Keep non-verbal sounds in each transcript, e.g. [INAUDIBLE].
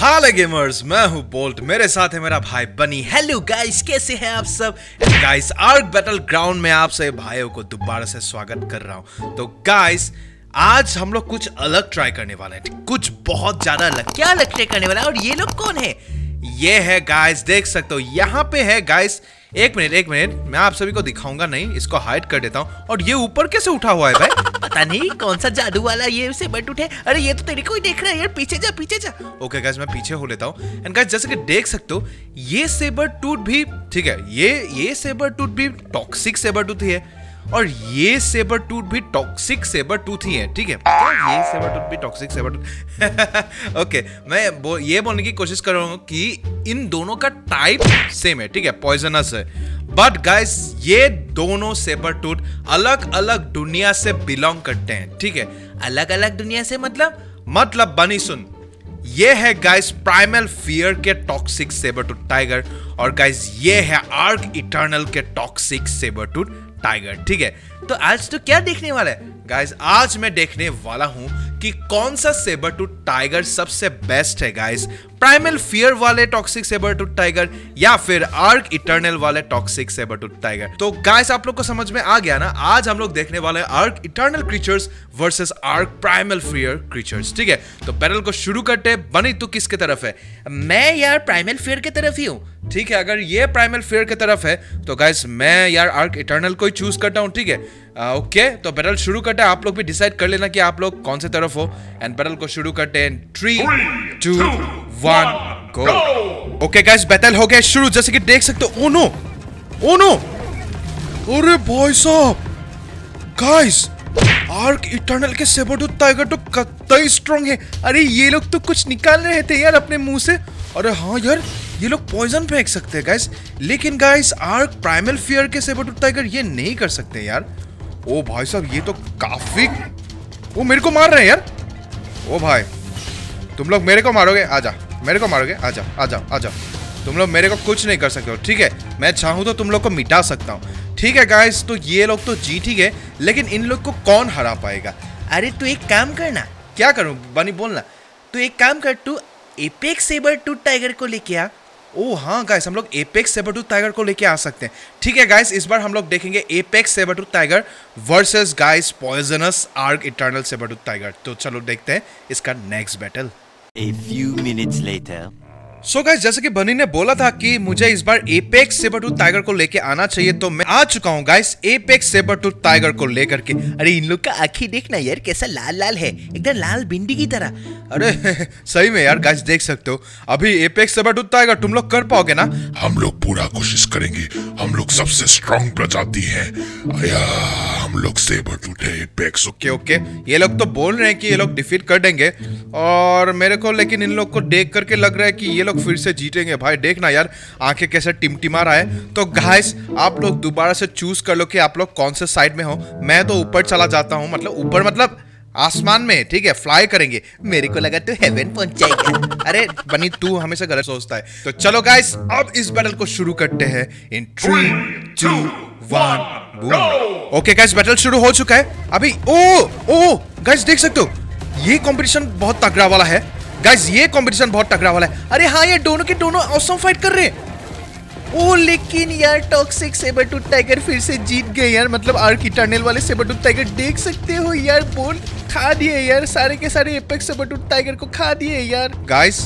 हाल gamers मैं हूँ bolt मेरे साथ है मेरा भाई बनी हेलो गाइस कैसे हैं आप सब? गाइस आर्क बैटल ग्राउंड में आप सभी भाइयों को दोबारा से स्वागत कर रहा हूँ। तो गाइस आज हम लोग कुछ अलग ट्राई करने वाले हैं। कुछ बहुत ज़्यादा अलग क्या अलग ट्राई करने वाला है? और ये लोग कौन है? ये है गाइस देख सकते हो, यहाँ पे है गाइस एक मिनट एक मिनट। मैं आप सभी को दिखाऊँगा नहीं इसको हाइड कर देता हूँ। और ये ऊपर कैसे उठा हुआ है भाई? [LAUGHS] पता नहीं कौन सा जादू वाला ये उसे बट उठे? अरे ये तो तेरे को ही देख रहा है यार। पीछे जा पीछे जा। ओके गाइस मैं पीछे हो लेता हूँ। एंड गाइस जैसे कि देख सकते हो ये सेबर टूथ भी ठीक है ये ये सेबर टूथ भी टॉक्सिक सेबर टूथ ही है। और ये सेबर टूथ भी टॉक्सिक सेबर टूथ ही है ठीक है? क्या ये सेबर टूथ भी टॉक्सिक सेबर टूथ ओके मैं बो, ये बोलने की कोशिश कर रहा हूँ कि इन दोनों का टाइप सेम है ठीक है? पॉइजनस है। बट गाइस ये दोनों सेबर टूथ अलग अलग दुनिया से बिलोंग करते हैं ठीक है? अलग अलग दुनिया से मतलब? मतलब बनी सुन। ये है गाइस प्राइमल फियर के टॉक्सिक सेबर टूथ टाइगर और गाइस ये है आर्क इटर्नल के टॉक्सिक सेबरटूथ टाइगर, ठीक है? तो आज तो क्या देखने वाला है? गाइस आज मैं देखने वाला हूँ कि कौन सा सेबर टूथ टाइगर सबसे बेस्ट है गाइस प्राइमल फियर वाले टॉक्सिक सेबर टूथ टाइगर या फिर आर्क इटर्नल वाले टॉक्सिक सेबर टूथ टाइगर तो गाइस आप लोग को समझ में आ गया ना? आज हम लोग देखने वाले Ark Eternal creatures versus Ark Primal Fear creatures ठीक है? तो बैटल को शुरू करते बनी, तू किसके तरफ़ है? मैं यार प्राइमल फियर की तरफ़ ही हूँ, ठीक है? अगर ये प्राइमल फियर की तरफ़ है तो गाइस मैं यार आर्क इटर्नल को ही चूज़ करता हूँ, ठीक है? ओके तो बैटल शुरू करते हैं। आप लोग भी डिसाइड कर लेना कि आप लोग कौन से तरफ़ हो। एंड बैटल को शुरू करते हैं। Three two one go okay guys battle हो गया शुरू। जैसे कि देख सकते हो, ओनो ओनो। अरे भाई साहब गाइस आर्क इटर्नल के सेबरटूथ टाइगर तो कतई स्ट्रांग है। अरे ये लोग तो कुछ निकाल रहे थे यार अपने मुँह से। अरे हाँ यार, ये लोग पॉइजन फेंक सकते हैं गाइस लेकिन गाइस आर्क प्राइमल फियर के सेबरटूथ टाइगर ये नहीं कर सकते यार। ओ भाई साहब, ये तो काफ़ी वो मेरे को मार रहे हैं यार। ओ भाई, तुम लोग मेरे को मारोगे? आजा, मेरे को मारोगे? आजा आजा आजा। तुम लोग मेरे को कुछ नहीं कर सकते हो, ठीक है? मैं चाहूँ तो तुम लोग को मिटा सकता हूँ। ठीक है गाइस तो ये लोग तो जीत ही गए, लेकिन इन लोग को कौन हरा पाएगा? अरे तू एक काम करना क्या करूँ? बनी बोलना। तू एक काम कर, तू एपेक्स सेबर टूथ टाइगर को लेके आ। ओ हाँ गाइस हम लोग एपेक्स सेबरटूथ टाइगर को लेके आ सकते हैं। ठीक है गाइस इस बार हम लोग देखेंगे apex sabretooth tiger versus guys poisonous Ark Eternal sabretooth tiger तो चलो देखते हैं इसका next battle A few minutes later. So so guys जैसे कि बनी ने बोला था कि मुझे इस बार एपेक्स सेबरटूथ टाइगर को लेके आना चाहिए तो मैं आ चुका हूँ गाइस एपेक्स सेबरटूथ टाइगर को लेकर के। अरे इन लोग का आँखें देखना यार कैसा लाल लाल है एकदम लाल भिंडी की तरह। अरे [LAUGHS] सही में यार गाइस देख सकते हो। अभी एपेक्स सेबरटूथ टाइगर तुम लोग कर पाओगे ना? हम लोग पूरा कोशिश करेंगे। हम लोग सबसे स्ट्रांग प्रजाति है। आया। हम लोग सेबर टूटे एपेक्स ओके ओके। ये लोग तो बोल रहे हैं कि ये लोग डिफीट कर देंगे। और मेरे को, लेकिन इन लोग को देख करके लग रहा है कि ये लोग फिर से जीतेंगे। भाई देखना यार, आँखें कैसे टिमटिमा रहा है। तो गाइस आप लोग दोबारा से चूज़ कर लो कि आप लोग कौन से साइड में हो। मैं तो ऊपर चला जाता हूँ मतलब ऊपर मतलब आसमान में, ठीक है? फ्लाई करेंगे। मेरे को लगा तू हेवन पहुँच जाएगा। अरे, बनी, तू हमेशा गलत सोचता है। तो चलो गाइस अब इस बैटल को शुरू करते हैं। In three two one okay guys battle शुरू हो चुका है। अभी, ओ ओ गाइस देख सकते हो, ये कंपटीशन बहुत तगड़ा वाला है। गाइस ये कंपटीशन बहुत तगड़ा वाला है। अरे हाँ ये दोनों के दोनों औसम फाइट कर रहे हैं। ओ, लेकिन यार टॉक्सिक सेबरटूथ टाइगर फिर से जीत गए यार। मतलब आर्क इटर्नल वाले सेबरटूथ टाइगर देख सकते हो यार, बोल, खा दिए यार। सारे के सारे एपेक्स सेबरटूथ टाइगर को खा दिए यार। गाइस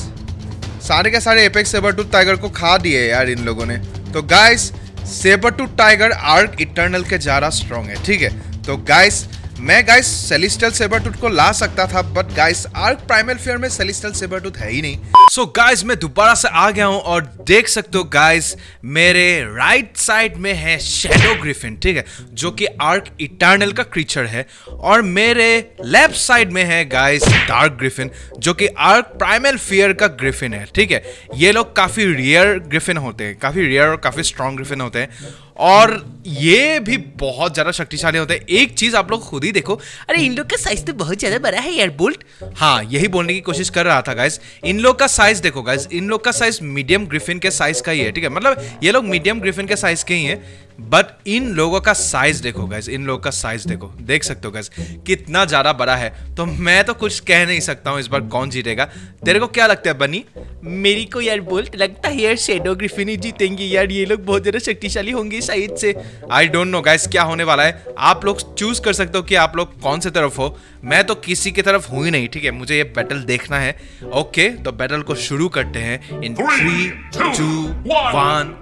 सारे के सारे एपेक्स सेबरटूथ टाइगर को खा दिए यार इन लोगों ने। तो guys sabretooth tiger Ark Eternal के ज़्यादा स्ट्रॉन्ग है ठीक है? तो गाइस मैं गाइस सेलिस्टल सेबरटूथ को ला सकता था but guys Ark primal fear में सेलिस्टल सेबरटूथ है ही नहीं। सो so गाइस मैं दोबारा से आ गया हूँ और देख सकते हो गाइस मेरे राइट साइड में है शेडो ग्रिफिन ठीक है, जो कि आर्क इटर्नल का क्रीचर है, और मेरे लेफ़्ट साइड में है गाइस डार्क ग्रिफिन जो कि आर्क प्राइमल फेयर का ग्रिफिन है, ठीक है। ये लोग काफ़ी रियर ग्रिफिन होते हैं, काफ़ी रियर और काफ़ी स्ट्रॉन्ग ग्रिफिन होते हैं और ये भी बहुत ज़्यादा शक्तिशाली होते हैं। एक चीज़ आप लोग खुद ही देखो। अरे इन लोग का साइज़ तो बहुत ज़्यादा बड़ा है यार बोल्ट हाँ यही बोलने की कोशिश कर रहा था गाइज़ इन लोग का साइज़ देखो गाइज़ इन लोग का साइज़ मीडियम ग्रिफिन के साइज़ का ही है ठीक है? मतलब ये लोग मीडियम ग्रिफिन के साइज़ के ही हैं। बट इन लोगों का साइज़ देखो गाइस इन लोगों का साइज़ देखो. देख सकते हो गाइस कितना ज़्यादा बड़ा है. तो मैं तो कुछ कह नहीं सकता हूँ इस बार कौन जीतेगा. तेरे को क्या लगता है, बनी? मेरी को यार बोल्ट लगता है यार शेडो ग्रिफिन जीतेंगे. यार, ये लोग बहुत ज़्यादा शक्तिशाली होंगे शायद से. आई डोंट नो गाइस क्या होने वाला है. आप लोग चूज़ कर सकते हो कि आप लोग कौन से तरफ़ हो. मैं तो किसी की तरफ़ हूँ ही नहीं, ठीक है? मुझे ये बैटल देखना है. ओके तो बैटल को शुरू करते हैं. In three two one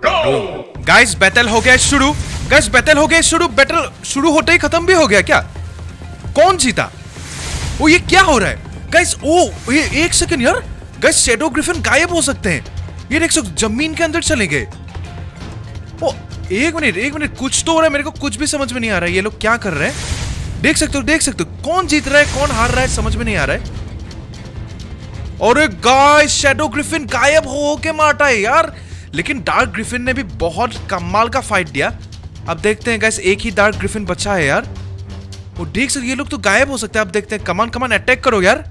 guys battle हो गया शुरू. गाइस बैटल हो गया, शुरू बैटल शुरू होते ही खत्म भी हो गया क्या? कौन जीता? ओ ये क्या हो रहा है? गाइस ओ ये एक सेकंड यार। गाइस शेडो ग्रिफिन गायब हो सकते हैं। ये देख सकते ज़मीन के अंदर चले गए। ओ, एक मिनट एक मिनट, कुछ तो हो रहा है, मेरे को कुछ भी समझ में नहीं आ रहा है। ये लोग क्या कर रहे हैं? देख सकते हो, देख सकते हो, कौन जीत रहा है, कौन हार रहा है, समझ में नहीं आ रहा है। और गाइस शेडो ग्रिफिन गायब हो के मारता है यार। लेकिन डार्क ग्रिफिन ने भी बहुत कमाल का फाइट दिया। अब देखते हैं गाइस एक ही डार्क ग्रिफिन बचा है यार। वो देख सकते ये लोग तो गायब हो सकते हैं। अब देखते हैं कमान कमान अटैक करो यार।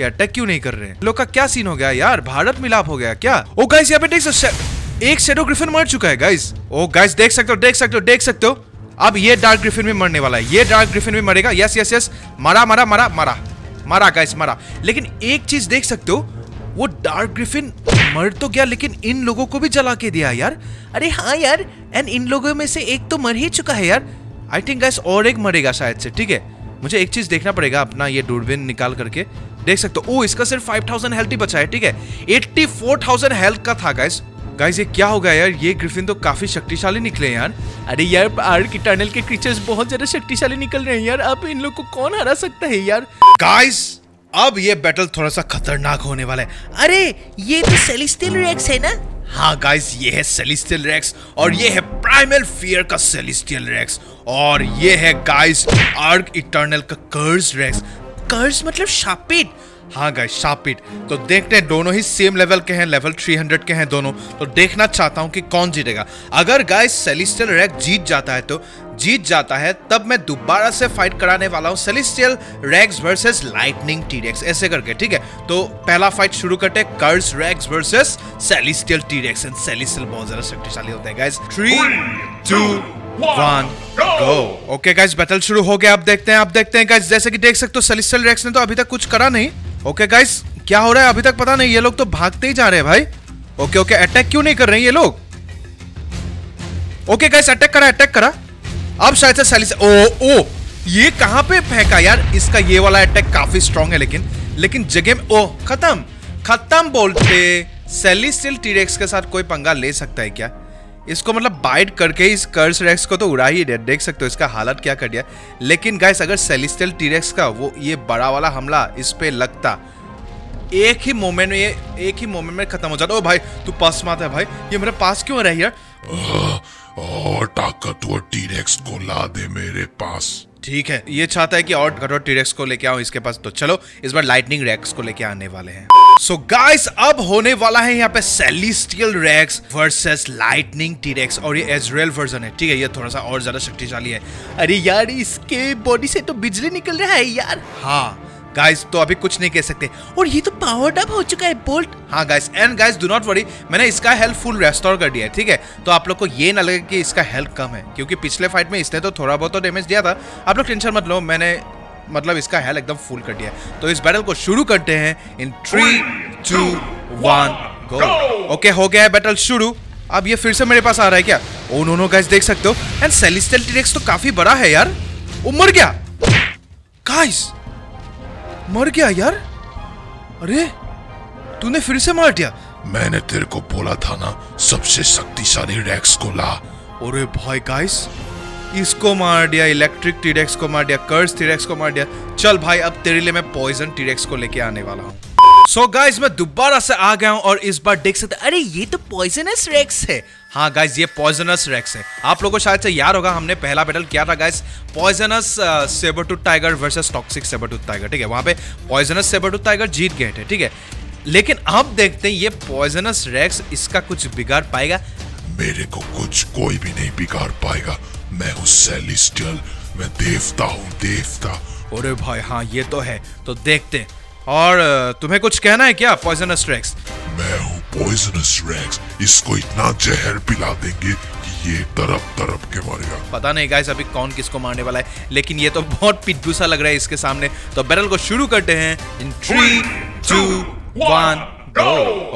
ये अटैक क्यों नहीं कर रहे हैं? लोग का क्या सीन हो गया यार? भारत मिलाप हो गया क्या? ओ गाइस यहाँ पे देख सकते एक शेडो ग्रिफिन मर चुका है गाइस ओ गाइस देख सकते हो, देख सकते हो, देख सकते हो। अब ये डार्क ग्रिफिन भी मरने वाला है। ये डार्क ग्रिफिन भी मरेगा। यस यस यस मरा मरा मरा मरा। मरा गाइस मरा। लेकिन एक चीज़ देख सकते हो वो डार्क ग्रिफिन मर तो गया, लेकिन इन लोगों को भी जला के दिया यार। अरे हाँ यार एंड इन लोगों में से एक तो मर ही चुका है यार। आई थिंक गैस और एक मरेगा शायद से, ठीक है? मुझे एक चीज़ देखना पड़ेगा अपना ये दूरबीन निकाल करके। देख सकते हो इसका सिर्फ़ 5000 हेल्थ ही बचा है, ठीक है? 84000 हेल्थ का था गाइस गाइस ये क्या हो गया यार? ये ग्रिफिन तो काफ़ी शक्तिशाली निकले यार। अरे यार आर्क इटर्नल के क्रीचर्स बहुत ज़्यादा शक्तिशाली निकल रहे हैं यार। अब इन लोग को कौन हरा सकता है यार? गाइस अब ये बैटल थोड़ा सा खतरनाक होने वाला है। अरे, ये तो सेलिस्टियल रेक्स है ना? हाँ गाइस ये है सेलिस्टियल रेक्स और ये है प्राइमल फियर का सेलिस्टियल रेक्स और ये है गाइस आर्क इटर्नल का कर्ज रेक्स कर्ज मतलब शापिट हाँ गाइस शापिट तो देखते हैं, दोनों ही सेम लेवल के हैं लेवल 300 के हैं दोनों। तो देखना चाहता हूँ कि कौन जीतेगा। अगर गाइस सेलिस्टियल रेक्स जीत जाता है तो जीत जाता है, तब मैं दोबारा से फाइट कराने वाला हूँ celestial rex versus lightning T rex ऐसे करके, ठीक है? तो पहला फाइट शुरू करते हैं curse rex versus celestial T rex and celestial बहुत ज़्यादा शक्तिशाली होते हैं guys 3 2 one okay guys battle शुरू हो गया। अब देखते हैं, आप देखते हैं गाइस जैसे कि देख सकते हो सेलिस्टियल रेक्स ने तो अभी तक कुछ करा नहीं। ओके गाइस क्या हो रहा है? अभी तक पता नहीं, ये लोग तो भागते ही जा रहे हैं भाई। ओके ओके अटैक क्यों नहीं कर रहे हैं ये लोग? ओके गाइस अटैक करा अटैक करा। अब शायद से सेलिस ओ ओ, ये कहाँ पे फेंका यार? इसका ये वाला अटैक काफ़ी स्ट्रांग है लेकिन लेकिन जगह में ओ, खत्म। खत्म बोलते सेलिस्टियल टीरेक्स के साथ कोई पंगा ले सकता है क्या? इसको मतलब बाइट करके इस कर्स रेक्स को तो उड़ा ही दिया। देख सकते हो इसका हालत क्या कर दिया। लेकिन गाइस अगर सेलिस्टल टीरेक्स का वो ये बड़ा वाला हमला इस पर लगता, एक ही मोमेंट में ये, एक ही मोमेंट में खत्म हो जाता। ओ भाई, तू पास में आता है भाई। ये मेरे पास क्यों रही यार? और ताकतवर टीरेक्स को ला दे मेरे पास। ठीक है, ये चाहता है कि और कटोर टीरेक्स को लेके आओ इसके पास। तो चलो, इस बार लाइटनिंग रेक्स को लेके आने वाले हैं। सो so गाइस अब होने वाला है यहाँ पे celestial rex versus lightning T rex और ये एजरेल वर्जन है। ठीक है, ये थोड़ा सा और ज़्यादा शक्तिशाली है। अरे यार, इसके बॉडी से तो बिजली निकल रहा है यार। हाँ गाइस तो अभी कुछ नहीं कह सकते। और ये तो पावर्ड अप हो चुका है बोल्ट हाँ guys and guys do not worry मैंने इसका हेल्थ फुल रेस्टोर कर दिया है, ठीक है? तो आप लोग को ये ना लगे कि इसका हेल्थ कम है, क्योंकि पिछले फाइट में इसने तो थोड़ा बहुत तो डैमेज दिया था। आप लोग टेंशन मत लो, मैंने मतलब इसका हेल्थ एकदम फुल कर दिया तो इस बैटल को शुरू करते हैं in three two one go okay हो गया है बैटल शुरू। अब ये फिर से मेरे पास आ रहा है क्या? ओ नो नो गाइस देख सकते हो। एंड सेलिस्टियल टीरेक्स तो काफ़ी बड़ा है यार। वो मर गया। गाइस मर गया यार? अरे तूने फिर से मार दिया। मैंने तेरे को बोला था ना सबसे शक्तिशाली रेक्स को ला। अरे भाई गाइस इसको मार दिया इलेक्ट्रिक टीरेक्स को मार दिया कर्स टीरेक्स को मार दिया। चल भाई अब तेरे लिए मैं पॉइजन टीरेक्स को लेके आने वाला हूँ। सो so गाइस मैं दोबारा से आ गया हूँ और इस बार देख सकते अरे ये तो पॉइजनस रेक्स है। हाँ गाइस ये पॉइजनस रेक्स है। आप लोगों को शायद से याद होगा हमने पहला बैटल किया था guys poisonous sabretooth tiger versus toxic sabretooth tiger ठीक है? वहाँ पे पॉइजनस सेबरटूथ टाइगर जीत गए थे ठीक है? लेकिन अब देखते हैं ये पॉइजनस रेक्स इसका कुछ बिगाड़ पाएगा? मेरे को कुछ कोई भी नहीं बिगाड़ पाएगा। मैं हूँ सेलिस्टियल मैं देवता हूँ देवता। अरे भाई हाँ ये तो है। तो देखते हैं। और तुम्हें कुछ कहना है क्या पॉइजनस रेक्स मैं हूँ पॉइजनस रेक्स इसको इतना जहर पिला देंगे कि ये तरफ़ तरफ़ के मरेगा पता नहीं गाइस अभी कौन किसको मारने वाला है लेकिन ये तो बहुत पिट्टू सा लग रहा है इसके सामने। तो बैटल को शुरू करते हैं in three two one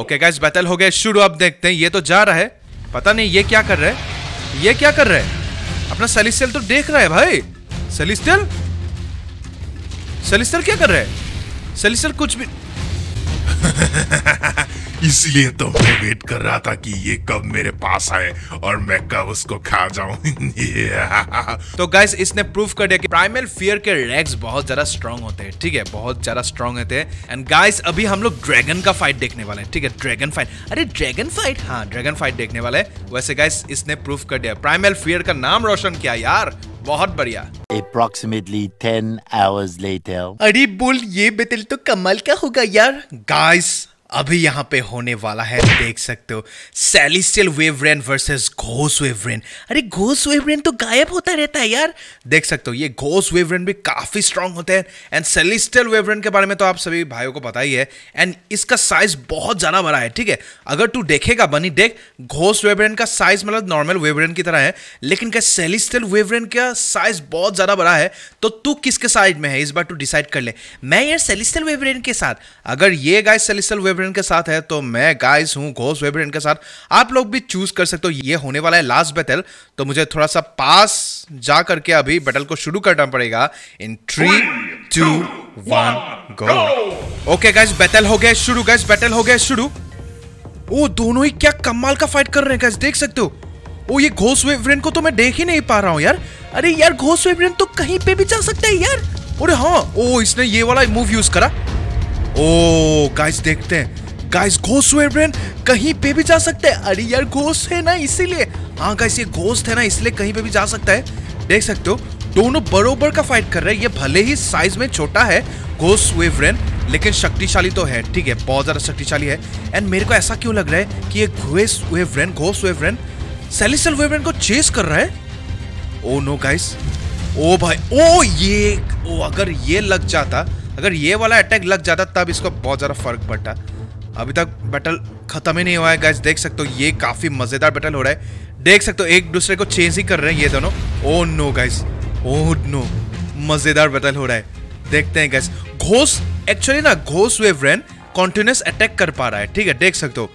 okay guys battle हो गया शुरू अब देखते हैं ये तो जा रहा है। पता नहीं ये क्या कर रहा है ये क्या कर रहा है? अपना सेलिस्टियल तो देख रहा है भाई। सेलिस्टियल सेलिस्टियल क्या कर रहा है? सेलिस्टियल कुछ भी [LAUGHS] इसलिए तो मैं वेट कर रहा था कि ये कब मेरे पास आए और मैं कब उसको खा जाऊँ [LAUGHS] तो गाइस इसने प्रूफ कर दिया कि प्राइमल फियर के रैग्स बहुत ज़्यादा स्ट्रांग होते हैं ठीक है? बहुत ज़्यादा स्ट्रांग होते हैं। एंड गाइस अभी हम लोग ड्रैगन का फाइट देखने वाले हैं ठीक है? ड्रैगन फाइट अरे ड्रैगन फाइट हाँ ड्रैगन फाइट देखने वाले वैसे गाइस इसने प्रूफ कर दिया। प्राइमल फियर का नाम रोशन किया यार। बहुत बढ़िया Approximately 10 hours later. अरे बोल ये बेतल तो कमल का होगा यार गाइस अभी यहाँ पे होने वाला है देख सकते हो। सेलिस्टियल वेवरेन वर्सेस घोस वेवरेन अरे घोस वेवरेन तो गायब होता रहता है यार। देख सकते हो, ये घोस वेवरेन भी काफ़ी स्ट्रांग होते हैं। एंड सेलिस्टियल वेवरेन के बारे में तो आप सभी भाइयों को पता ही है। एंड इसका साइज़ बहुत ज़्यादा बड़ा है, ठीक है? अगर तू देखेगा, बनी, देख घोस वेवरेन का साइज़ मतलब नॉर्मल वेवरेन की तरह है। लेकिन क्या सेलिस्टियल वेवरेन का साइज़ बहुत ज़्यादा बड़ा है? तो तू किसके साइड में है? इस बार तू डिसाइड कर ले। मैं यार सेलिस्टियल वेवरेन के साथ। अगर ये गाय सेलिस्टियल वेवरेन के साथ है तो मैं गाइस हूँ घोस वेवरेन के साथ। आप लोग भी चूज़ कर सकते हो, ये होने वाला है लास्ट बैटल तो मुझे थोड़ा सा पास जा करके अभी बैटल को शुरू करना पड़ेगा। In three two one go okay guys battle हो गया, शुरू गाइस बैटल हो गया, शुरू। ओ, दोनों ही क्या कमाल का फाइट कर रहे हैं गाइस देख सकते हो। ओ, ये घोस वेवरेन को तो मैं देख ही नहीं पा रहा हूँ यार। अरे यार घोस वेवरेन तो कहीं पे भी जा सकता है यार। अरे हाँ ओ, इसने ये वाला मूव यूज़ करा। ओ गाइस देखते हैं। गाइस घोस्ट वेवरेन कहीं पे भी जा सकते हैं। अरे यार घोस्ट है ना, इसीलिए। हाँ गाइस ये घोस्ट है ना, इसलिए कहीं पे भी जा सकता है। देख सकते हो, दोनों बरोबर का फाइट कर रहे हैं। ये भले ही साइज़ में छोटा है घोस्ट वेवरेन लेकिन शक्तिशाली तो है। ठीक है, बहुत ज़्यादा शक्तिशाली है। एंड मेरे को ऐसा क्यों लग रहा है कि ये घोस्ट वेवरेन घोस्ट वेवरेन सेलिसल वेवरेन को चेस कर रहा है? ओ नो गाइस ओ भाई. ओ ये ओ अगर ये लग जाता अगर ये वाला अटैक लग जाता, तब इसको बहुत ज़्यादा फ़र्क पड़ता। अभी तक बैटल खत्म ही नहीं हुआ है गैस देख सकते हो, ये काफ़ी मज़ेदार बैटल हो रहा है। देख सकते हो, एक दूसरे को चेंज ही कर रहे हैं ये दोनों। Oh no guys oh no मज़ेदार बैटल हो रहा है। देखते हैं गैस घोस एक्चुअली ना घोस वेवरेन कॉन्टिन्यूस अटैक कर पा रहा है, ठीक है? देख सकते हो।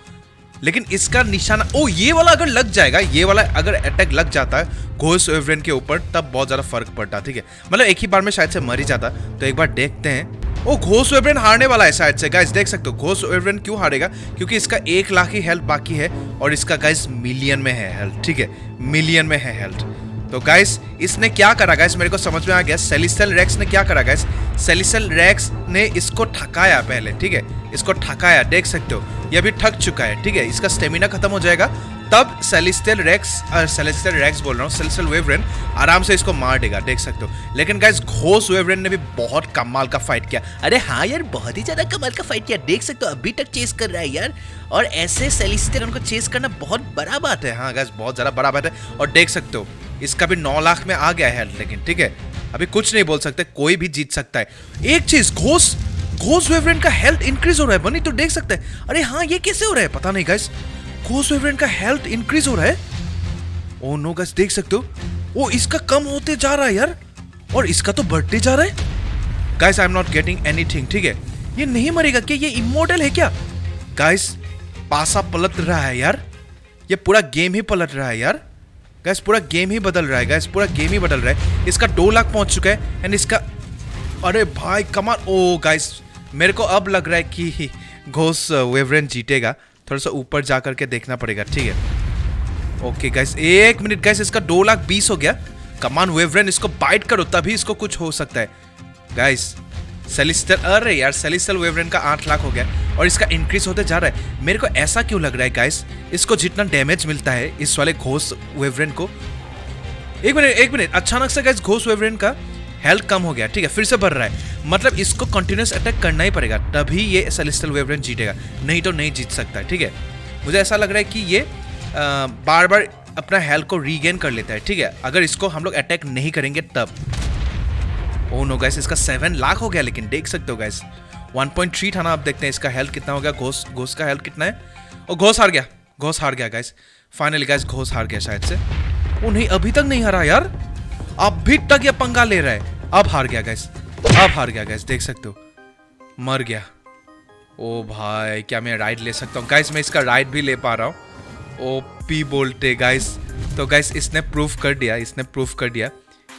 लेकिन इसका निशाना ओ, ये वाला अगर लग जाएगा, ये वाला अगर अटैक लग जाता है घोष वेवरेन के ऊपर, तब बहुत ज़्यादा फ़र्क पड़ता, ठीक है? मतलब एक ही बार में शायद से मर ही जाता तो एक बार देखते हैं। ओ घोष वेवरेन हारने वाला है शायद से। गाइस देख सकते हो घोष वेवरेन क्यों हारेगा? क्योंकि इसका एक लाख ही हेल्थ बाकी है, और इसका गाइस मिलियन में है हेल्थ ठीक है? मिलियन में है हेल्थ तो गाइस इसने क्या करा गाइस मेरे को समझ में आ गया। सेलिसल रेक्स ने क्या करा गाइस सेलिसल रेक्स ने इसको ठकाया पहले, ठीक है? इसको ठकाया, देख सकते हो। ये अभी ठक चुका है, ठीक है? इसका स्टेमिना खत्म हो जाएगा। तब सेलिस्टियल रेक्स सेलिस्टियल रेक्स बोल रहा हूँ सेलिस्टियल वेवरेन आराम से इसको मार देगा, देख सकते हो। लेकिन गाइस घोष वेवरेन ने भी बहुत कमाल का फाइट किया। अरे हाँ यार, बहुत ही ज़्यादा कमाल का फाइट किया। देख सकते हो, अभी तक चेस कर रहा है यार। और ऐसे सेलिस्टियल को चेस करना बहुत बड़ा बात है। हाँ गाइस बहुत ज़्यादा बड़ा बात है। और देख सकते हो, इसका भी नौ लाख में आ गया है लेकिन ठीक है। अभी कुछ नहीं बोल सकते, कोई भी जीत सकता है। एक चीज़, घोष घोष वेवरेंट का हेल्थ इंक्रीज हो रहा है, बनी तो देख सकते हैं। अरे हाँ ये कैसे हो रहा है? पता नहीं गाइस घोष वेवरेंट का हेल्थ इंक्रीज हो रहा है। ओ नो गाइस देख सकते हो। ओ इसका कम होते जा रहा है यार। और इसका तो बढ़ते जा रहा है। Guys I am not getting anything ठीक है? ये नहीं मरेगा क्या? ये इमोर्टल है क्या? गाइस पासा पलट रहा है यार। ये पूरा गेम ही पलट रहा है यार। गैस पूरा गेम ही बदल रहा है। गैस पूरा गेम ही बदल रहा है। इसका दो लाख पहुँच चुका है एंड इसका अरे भाई, कमाल। ओ गाइस मेरे को अब लग रहा है कि घोष वेवरेन जीतेगा। थोड़ा सा ऊपर जा करके देखना पड़ेगा, ठीक है? ओके गैस एक मिनट गैस इसका दो लाख बीस हो गया। कमान वेवरेन इसको बाइट करो, तभी इसको कुछ हो सकता है। गाइस सेलिस्टल अरे यार सेलिस्टल वेवरेन का आठ लाख हो गया और इसका इंक्रीज होते जा रहा है। मेरे को ऐसा क्यों लग रहा है गाइस इसको जितना डैमेज मिलता है, इस वाले घोष वेवरेन को। एक मिनट एक मिनट, अचानक से गाइस घोष वेवरेन का हेल्थ कम हो गया ठीक है? फिर से बढ़ रहा है। मतलब इसको कंटिन्यूस अटैक करना ही पड़ेगा तभी ये सेलिस्टल वेवरेन जीतेगा। नहीं तो नहीं जीत सकता है ठीक है? मुझे ऐसा लग रहा है कि ये आ, बार बार अपना हेल्थ को रीगेन कर लेता है ठीक है? अगर इसको हम लोग अटैक नहीं करेंगे तब। ओ नो गैस इसका सेवन लाख हो गया लेकिन देख सकते हो गैस 1.3 था ना आप देखते हैं इसका हेल्थ कितना हो गया। घोष घोष का हेल्थ कितना है? और घोष हार गया घोष हार गया गैस फाइनली गैस घोष हार गया शायद से। वो नहीं अभी तक नहीं हारा यार। अभी तक ये पंगा ले रहा है। अब हार गया गैस अब हार गया गैस देख सकते हो. मर गया. ओ भाई, क्या मैं राइड ले सकता हूँ? गैस मैं इसका राइड भी ले पा रहा हूँ. ओ पी बोलते गाइस तो गाइस इसने प्रूफ कर दिया, इसने प्रूफ कर दिया.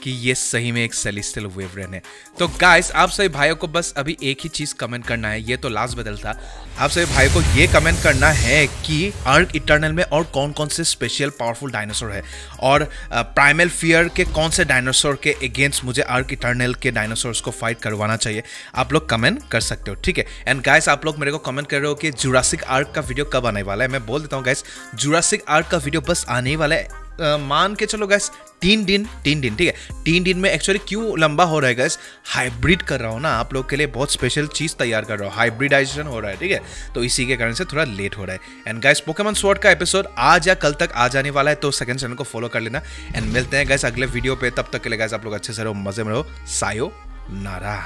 कि ये सही में एक सेलिस्टियल वेवरेन है। तो गाइस आप सभी भाइयों को बस अभी एक ही चीज़ कमेंट करना है, ये तो लास्ट बदल था। आप सभी भाइयों को ये कमेंट करना है कि आर्क इटर्नल में और कौन कौन से स्पेशल पावरफुल डायनासोर है? और प्राइमल फियर के कौन से डायनासोर के अगेंस्ट मुझे आर्क इटर्नल के डायनासोर्स को फाइट करवाना चाहिए, आप लोग कमेंट कर सकते हो, ठीक है? एंड गाइस आप लोग मेरे को कमेंट कर रहे हो कि जुरासिक आर्क का वीडियो कब आने वाला है? मैं बोल देता हूँ गाइस जुरासिक आर्क का वीडियो बस आने वाला है मान के चलो गैस तीन दिन तीन दिन, ठीक है? तीन दिन में एक्चुअली क्यों लंबा हो रहा है गैस हाइब्रिड कर रहा हूँ ना आप लोग के लिए बहुत स्पेशल चीज़ तैयार कर रहा हूँ। हाइब्रिडाइजेशन हो रहा है, ठीक है? तो इसी के कारण से थोड़ा लेट हो रहा है। एंड गैस पोकेमन स्वॉर्ड का एपिसोड आज या कल तक आ जाने वाला है तो सेकंड चैनल को फॉलो कर लेना। एंड मिलते हैं गैस अगले वीडियो पे। तब तक के लिए गैस आप लोग अच्छे से रहो, मज़े में रहो। सायो नारा